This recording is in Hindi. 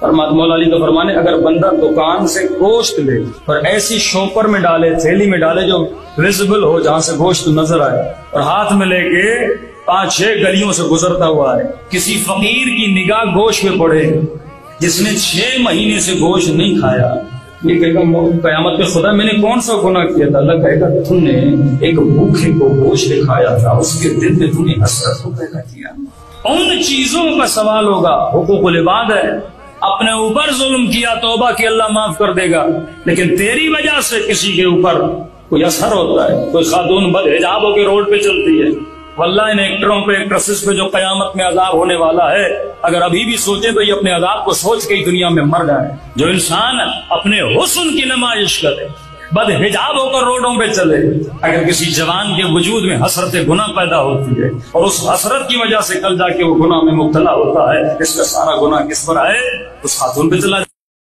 फरमात मौला अली का फरमाने, अगर बंदा दुकान से गोश्त ले, और ऐसी शॉपर में डाले, थैली में डाले जो विजिबल हो, जहाँ से गोश्त नज़र आए, और हाथ में लेके पाँच छह गलियों से गुजरता हुआ है, किसी फकीर की निगाह गोश्त में पड़े, जिसने छह महीने से गोश्त नहीं खाया। ये कहेगा कयामत में खुदा, मैंने कौन सा गुना किया था? अल्लाह कहेगा तुमने एक भूखे को गोश्त खाया था, उसके दिल में तुमने हसरत को पैदा किया। उन चीज़ों का सवाल होगा हुकूक इबाद है। अपने ऊपर जुल्म किया, तोबा की अल्लाह माफ़ कर देगा। लेकिन तेरी वजह से किसी के ऊपर कोई असर होता है, कोई खातून हिजाब होकर रोड पे चलती है। वल्ला इन एक्टरों पे, एक्ट्रेसेस पे जो कयामत में अजाब होने वाला है, अगर अभी भी सोचे तो ये अपने अजाब को सोच के ही दुनिया में मर जाए। जो इंसान अपने हुसन की नुमाइश करे बद हिजाब होकर रोडों पे चले। अगर किसी जवान के वजूद में हसरत गुना पैदा होती है, और उस हसरत की वजह से कल जाके वो गुना में मुबतला होता है, इसका सारा गुना किस पर आए? उस खातून पे चला